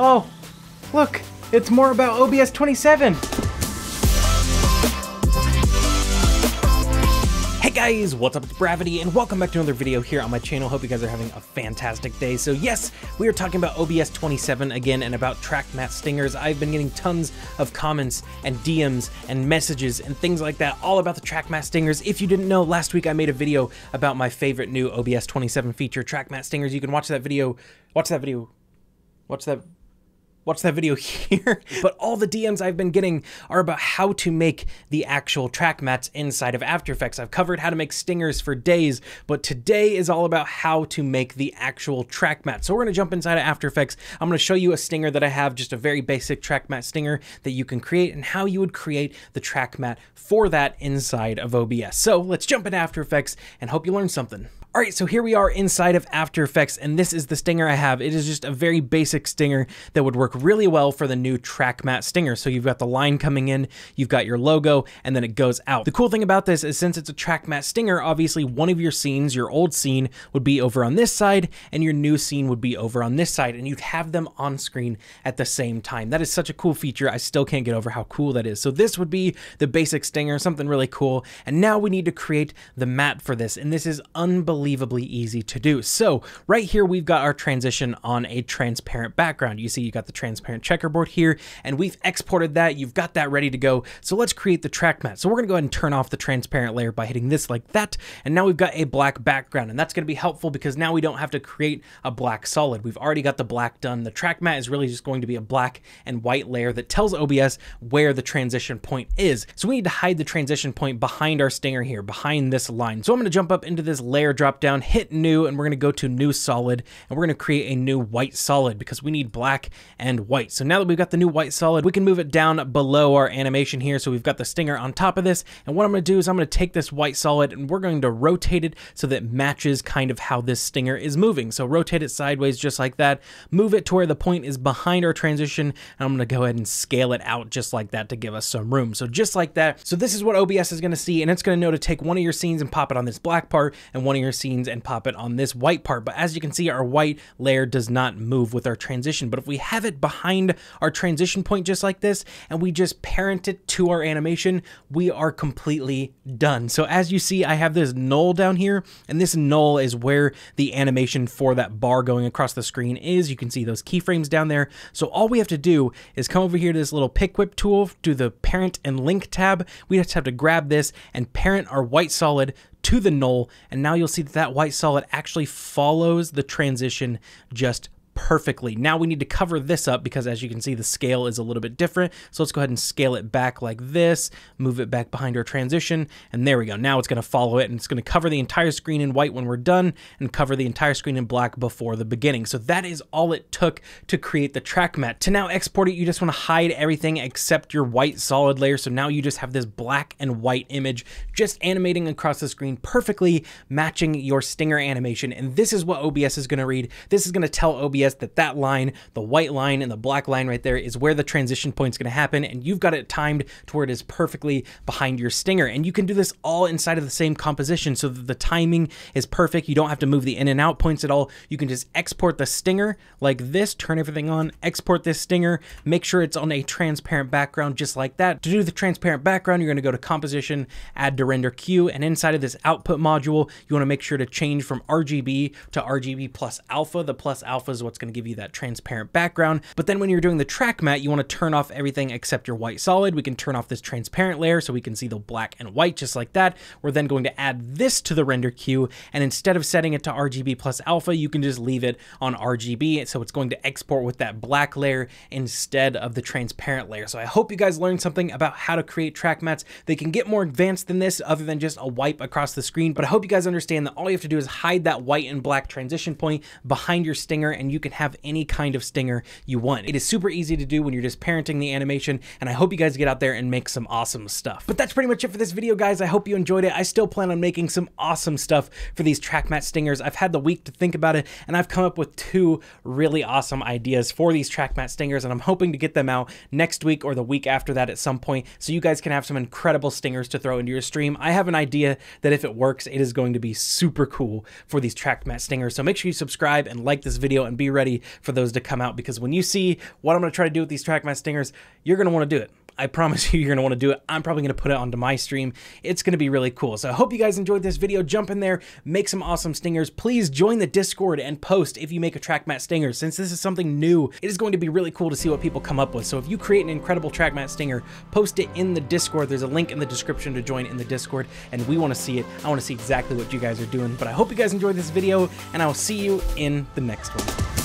Oh, look, it's more about OBS 27. Hey guys, what's up? It's Bravity, and welcome back to another video here on my channel. Hope you guys are having a fantastic day. So yes, we are talking about OBS 27 again and about track matte stingers. I've been getting tons of comments and DMs and messages and things like that all about the track matte stingers. If you didn't know, last week I made a video about my favorite new OBS 27 feature, track matte stingers. You can watch that video, watch that video, watch that watch that video here. but all the DMs I've been getting are about how to make the actual track mattes inside of After Effects. I've covered how to make stingers for days, but today is all about how to make the actual track matte. So we're gonna jump inside of After Effects. I'm gonna show you a stinger that I have, just a very basic track matte stinger that you can create and how you would create the track matte for that inside of OBS. So let's jump into After Effects and hope you learned something. All right, so here we are inside of After Effects, and this is the stinger I have. It is just a very basic stinger that would work really well for the new track matte stinger. So you've got the line coming in, you've got your logo, and then it goes out. The cool thing about this is since it's a track matte stinger, obviously one of your scenes, your old scene, would be over on this side, and your new scene would be over on this side, and you'd have them on screen at the same time. That is such a cool feature. I still can't get over how cool that is. So this would be the basic stinger, something really cool. And now we need to create the matte for this, and this is unbelievable unbelievably easy to do. So right here, we've got our transition on a transparent background. You see you got the transparent checkerboard here, and we've exported that. You've got that ready to go. So let's create the track matte. So we're gonna go ahead and turn off the transparent layer by hitting this like that. And now we've got a black background, and that's gonna be helpful because now we don't have to create a black solid. We've already got the black done. The track matte is really just going to be a black and white layer that tells OBS where the transition point is. So we need to hide the transition point behind our stinger here, behind this line. So I'm gonna jump up into this layer drop drop down, hit new, and we're gonna go to new solid, and we're gonna create a new white solid because we need black and white. So now that we've got the new white solid, we can move it down below our animation here. So we've got the stinger on top of this. And what I'm gonna do is I'm gonna take this white solid and we're going to rotate it so that it matches kind of how this stinger is moving. So rotate it sideways just like that, move it to where the point is behind our transition, and I'm gonna go ahead and scale it out just like that to give us some room. So just like that. So this is what OBS is gonna see, and it's gonna know to take one of your scenes and pop it on this black part and one of your scenes and pop it on this white part. But as you can see, our white layer does not move with our transition. But if we have it behind our transition point just like this, and we just parent it to our animation, we are completely done. So as you see, I have this null down here, and this null is where the animation for that bar going across the screen is. You can see those keyframes down there. So all we have to do is come over here to this little pick whip tool, do the parent and link tab. We just have to grab this and parent our white solid to the null, and now you'll see that that white solid actually follows the transition just perfectly. Now we need to cover this up because as you can see, the scale is a little bit different. So let's go ahead and scale it back like this, move it back behind our transition, and there we go. Now it's gonna follow it and it's gonna cover the entire screen in white when we're done and cover the entire screen in black before the beginning. So that is all it took to create the track matte. To now export it, you just wanna hide everything except your white solid layer. So now you just have this black and white image just animating across the screen perfectly matching your stinger animation. And this is what OBS is gonna read. This is gonna tell OBS that that line, the white line and the black line right there is where the transition point is going to happen. And you've got it timed to where it is perfectly behind your stinger. And you can do this all inside of the same composition so that the timing is perfect. You don't have to move the in and out points at all. You can just export the stinger like this, turn everything on, export this stinger, make sure it's on a transparent background just like that. To do the transparent background, you're going to go to composition, add to render queue, and inside of this output module, you want to make sure to change from RGB to RGB plus alpha. The plus alpha is what's it's going to give you that transparent background. But then when you're doing the track matte, you want to turn off everything except your white solid. We can turn off this transparent layer so we can see the black and white just like that. We're then going to add this to the render queue. And instead of setting it to RGB plus alpha, you can just leave it on RGB. So it's going to export with that black layer instead of the transparent layer. So I hope you guys learned something about how to create track mattes. They can get more advanced than this other than just a wipe across the screen. But I hope you guys understand that all you have to do is hide that white and black transition point behind your stinger and you can can have any kind of stinger you want. It is super easy to do when you're just parenting the animation, and I hope you guys get out there and make some awesome stuff. But that's pretty much it for this video, guys. I hope you enjoyed it. I still plan on making some awesome stuff for these track matte stingers. I've had the week to think about it, and I've come up with two really awesome ideas for these track matte stingers, and I'm hoping to get them out next week or the week after that at some point, so you guys can have some incredible stingers to throw into your stream. I have an idea that if it works, it is going to be super cool for these track matte stingers. So make sure you subscribe and like this video and be ready for those to come out because when you see what I'm going to try to do with these track matte stingers, you're going to want to do it. I promise you, you're going to want to do it. I'm probably going to put it onto my stream. It's going to be really cool. So I hope you guys enjoyed this video. Jump in there, make some awesome stingers. Please join the Discord and post if you make a track matte stinger. Since this is something new, it is going to be really cool to see what people come up with. So if you create an incredible track matte stinger, post it in the Discord. There's a link in the description to join in the Discord, and we want to see it. I want to see exactly what you guys are doing. But I hope you guys enjoyed this video, and I will see you in the next one.